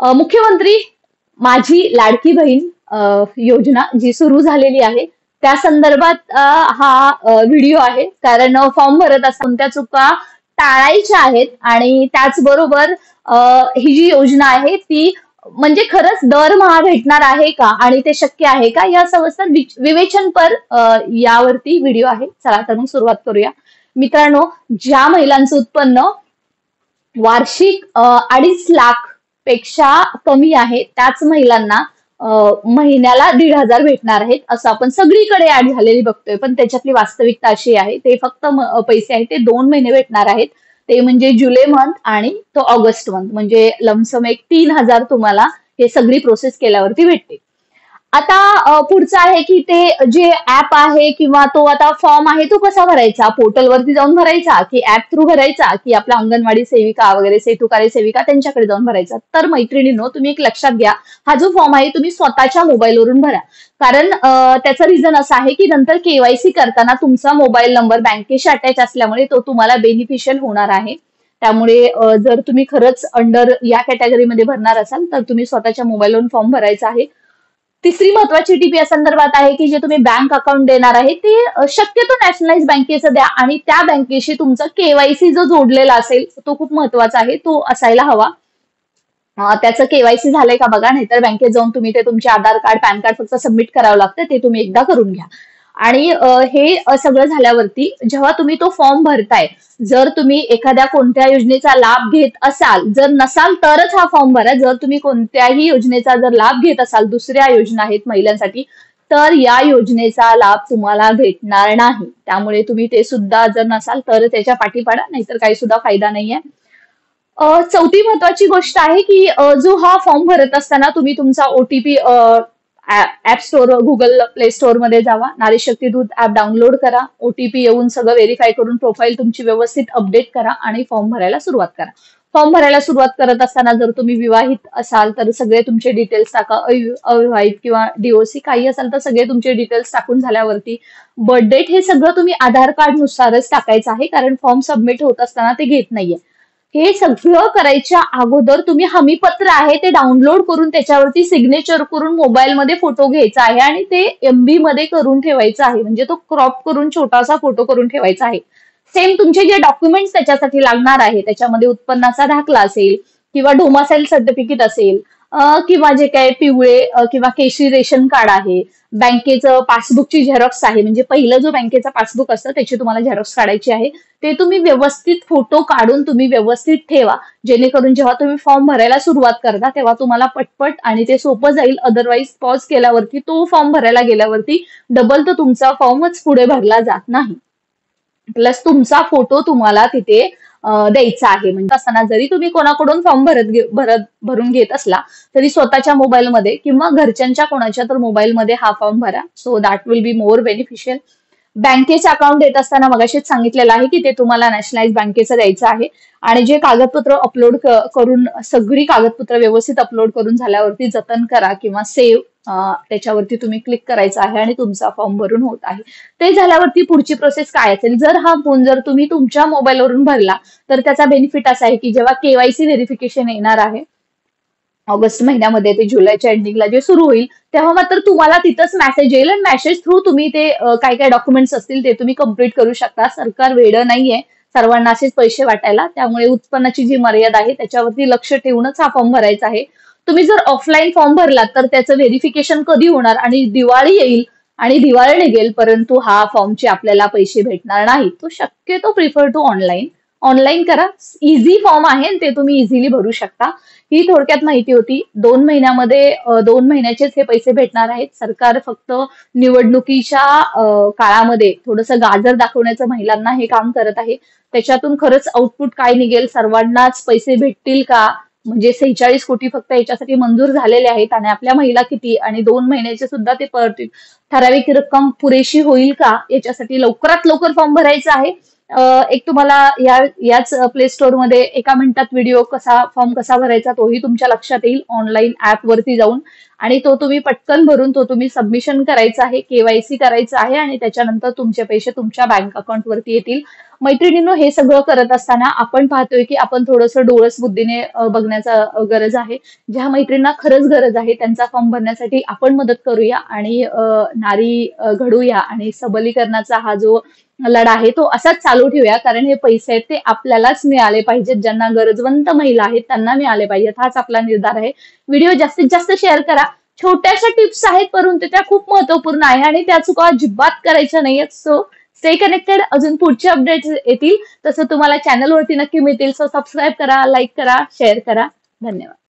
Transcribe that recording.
मुख्यमंत्री माझी लाडकी बहीण योजना जी सुरू झालेली आहे त्या संदर्भात हा व्हिडिओ आहे. कारण फॉर्म भरत असताना त्या चुका टाळायच्या आहेत आणि त्याचबरोबर ही जी योजना आहे ती म्हणजे खरंच दरमहा भेटणार आहे का आणि ते शक्य आहे का या सविस्तर विवेचनपर यावरती व्हिडिओ आहे. चला तर मग सुरुवात करूया. मित्रांनो ज्या महिलांचं उत्पन्न वार्षिक अडीच लाख पेक्षा कमी आहे त्याच महिलांना महिन्याला दीड हजार भेटणार आहेत असं आपण सगळीकडे ऍड झालेली बघतोय. पण त्याच्यातली वास्तविकता अशी आहे ते फक्त पैसे आहेत ते दोन महिने भेटणार आहेत. ते म्हणजे जुलै मंथ आणि तो ऑगस्ट मंथ म्हणजे लमसम एक तीन हजार तुम्हाला हे सगळी प्रोसेस केल्यावरती भेटते आता पुढचं आहे की ते जे ऍप आहे किंवा तो आता फॉर्म आहे तो कसा भरायचा? पोर्टलवरती जाऊन भरायचा की ऍप थ्रू भरायचा की आपल्या अंगणवाडी सेविका वगैरे सेतुकार्य सेविका त्यांच्याकडे जाऊन भरायचा? तर मैत्रिणींनो तुम्ही एक लक्षात घ्या हा जो फॉर्म आहे तुम्ही स्वतःच्या मोबाईलवरून भरा. कारण त्याचं रिझन असं आहे की नंतर केवायसी करताना तुमचा मोबाईल नंबर बँकेशी अटॅच असल्यामुळे तो तुम्हाला बेनिफिशियल होणार आहे. त्यामुळे जर तुम्ही खरंच अंडर या कॅटेगरीमध्ये भरणार असाल तर तुम्ही स्वतःच्या मोबाईलवरून फॉर्म भरायचा आहे. तिसरी महत्वाची टीप या संदर्भात आहे की जे तुम्ही बँक अकाउंट देणार आहे ते शक्यतो नॅशनलाइज बँकेचं द्या आणि त्या बँकेशी तुमचा केवायसी जो जोडलेला असेल तो खूप महत्त्वाचा आहे तो असायला हवा. त्याचं केवायसी झालंय का बघा नाहीतर बँकेत जाऊन तुम्ही ते तुमचे आधार कार्ड पॅन कार्ड फक्त सबमिट करावं लागतं ते तुम्ही एकदा करून घ्या. आणि हे सगळं झाल्यावरती जेव्हा तुम्ही तो फॉर्म भरताय जर तुम्ही एखाद्या कोणत्या योजनेचा लाभ घेत असाल जर नसाल तरच हा फॉर्म भरा. जर तुम्ही कोणत्याही योजनेचा जर लाभ घेत असाल दुसऱ्या योजना आहेत महिलांसाठी तर या योजनेचा लाभ तुम्हाला भेटणार नाही. त्यामुळे तुम्ही ते सुद्धा जर नसाल तर त्याच्या पाठी पाडा नाहीतर काही सुद्धा फायदा नाहीये. चौथी महत्वाची गोष्ट आहे की जो हा फॉर्म भरत असताना तुम्ही तुमचा OTP app store Google play स्टोअरमध्ये जावा. नारी शक्ती दूध ऍप डाउनलोड करा. ओटीपी येऊन सगळं व्हेरीफाय करून प्रोफाईल तुमची व्यवस्थित अपडेट करा आणि फॉर्म भरायला सुरुवात करा. फॉर्म भरायला सुरुवात करत असताना जर तुम्ही विवाहित असाल तर सगळे तुमचे डिटेल्स टाका. अविवाहित किंवा डीओसी काही असाल तर सगळे तुमचे डिटेल्स टाकून झाल्यावरती बर्थ डेट हे सगळं तुम्ही आधार कार्ड नुसारच टाकायचं आहे कारण फॉर्म सबमिट होत असताना ते घेत नाहीये. हे सगळं करायच्या अगोदर तुम्ही हमीपत्र आहे ते डाउनलोड करून त्याच्यावरती सिग्नेचर करून मोबाईलमध्ये फोटो घ्यायचा आहे आणि ते एमबी मध्ये म्हणजे करून ठेवायचा आहे. म्हणजे तो क्रॉप करून छोटासा फोटो करून ठेवायचा आहे. सेम तुमचे जे डॉक्युमेंट्स त्याच्यासाठी लागणार आहे त्याच्यामध्ये उत्पन्नाचा दाखला असेल किंवा डोमासाईल सर्टिफिकेट असेल किंवा जे काही पिवळे किंवा केशरी रेशन कार्ड आहे बँकेचं पासबुकची झेरॉक्स आहे म्हणजे पहिलं जो बँकेचा पासबुक असतं त्याची तुम्हाला झेरॉक्स काढायची आहे ते तुम्ही व्यवस्थित फोटो काढून तुम्ही व्यवस्थित ठेवा. जेणेकरून जेव्हा तुम्ही फॉर्म भरायला सुरुवात करता तेव्हा तुम्हाला पटपट आणि ते सोपं जाईल. अदरवाईज पॉज केल्यावरती तो फॉर्म भरायला गेल्यावरती डबल तर तुमचा फॉर्मच पुढे भरला जात नाही. प्लस तुमचा फोटो तुम्हाला तिथे द्यायचा आहे. म्हणजे असताना जरी तुम्ही कोणाकडून फॉर्म भरत भरत भरून घेत असला तरी स्वतःच्या मोबाईलमध्ये किंवा घरच्यांच्या कोणाच्या तर मोबाईलमध्ये हा फॉर्म भरा. So that will be more beneficial बँकेचे अकाउंट देत असताना मगाशीच सांगितलेलं आहे की ते तुम्हाला नॅशनलाइज बँकेचं द्यायचं आहे. आणि जे कागदपत्र अपलोड करून सगळी कागदपत्र व्यवस्थित अपलोड करून झाल्यावरती जतन करा किंवा सेव्ह त्याच्यावरती तुम्ही क्लिक करायचं आहे आणि तुमचा फॉर्म भरून होत आहे. ते झाल्यावरती पुढची प्रोसेस काय असेल? जर हा फोन जर तुम्ही तुमच्या मोबाईलवरून भरला तर त्याचा बेनिफिट असा आहे की जेव्हा केवायसी व्हेरिफिकेशन येणार आहे ऑगस्ट महिन्यामध्ये ते जुलैच्या एंडिंगला जे सुरू होईल तेव्हा मात्र तुम्हाला तिथंच मेसेज येईल आणि मेसेज थ्रू तुम्ही ते काय काय डॉक्युमेंट्स असतील ते तुम्ही कंप्लीट करू शकता. सरकार वेळ नाहीये. सर्वांना असेच पैसे वाटायला. त्यामुळे उत्पन्नाची जी मर्यादा आहे त्याच्यावरती लक्ष ठेवूनच हा फॉर्म भरायचा आहे. तुम्ही जर ऑफलाईन फॉर्म भरलात तर त्याचं व्हेरिफिकेशन कधी होणार? आणि दिवाळी येईल आणि दिवाळी निघेल परंतु हा फॉर्मचे आपल्याला पैसे भेटणार नाही. तो शक्यतो प्रिफर टू ऑनलाईन ऑनलाईन करा. इझी फॉर्म आहे ते तुम्ही इझिली भरू शकता. ही थोडक्यात माहिती होती. दोन महिन्यामध्ये दोन महिन्याचेच हे पैसे भेटणार आहेत. सरकार फक्त निवडणुकीच्या काळामध्ये थोडंसं गाजर दाखवण्याचं महिलांना हे काम करत आहे. त्याच्यातून खरंच आउटपुट काय निघेल? सर्वांनाच पैसे भेटतील का? म्हणजे सेहेचाळीस कोटी फक्त याच्यासाठी मंजूर झालेले आहेत आणि आपल्या महिला किती आणि दोन महिन्याचे सुद्धा ते परत ठराविक रक्कम पुरेशी होईल का? याच्यासाठी लवकरात लवकर फॉर्म भरायचा आहे. एक तुम्हाला या याच प्ले स्टोरमध्ये एका मिनिटात व्हिडिओ कसा फॉर्म कसा भरायचा तोही तुमच्या लक्षात येईल ऑनलाईन ऍप वरती जाऊन. आणि तो तुम्ही पटकन भरून तो तुम्ही सबमिशन करायचा आहे केवायसी करायचं आहे आणि त्याच्यानंतर तुमचे पैसे तुमच्या बँक अकाउंट वरती येतील. मैत्रिणींनो हे सगळं करत असताना आपण पाहतोय की आपण थोडंसं डोळस बुद्धीने बघण्याचा गरज आहे. ज्या मैत्रिणींना खरंच गरज आहे त्यांचा फॉर्म भरण्यासाठी आपण मदत करूया आणि नारी घडूया आणि सबलीकरणाचा हा जो लढा आहे तो असाच चालू ठेवूया. कारण हे पैसे आहेत ते आपल्यालाच मिळाले पाहिजेत. ज्यांना गरजवंत महिला आहेत त्यांना मिळाले पाहिजेत. हाच आपला निर्धार आहे. व्हिडिओ जास्तीत जास्त शेअर करा. छोट्याशा टिप्स आहेत परंतु त्या खूप महत्त्वपूर्ण आहे आणि त्या चुका अजिबात करायच्या नाहीयेत. सो स्टे कनेक्टेड अजून पुढचे अपडेट्स येतील. तसं तुम्हाला चॅनलवरती नक्की मिळतील. सो सबस्क्राईब करा लाईक करा शेअर करा. धन्यवाद.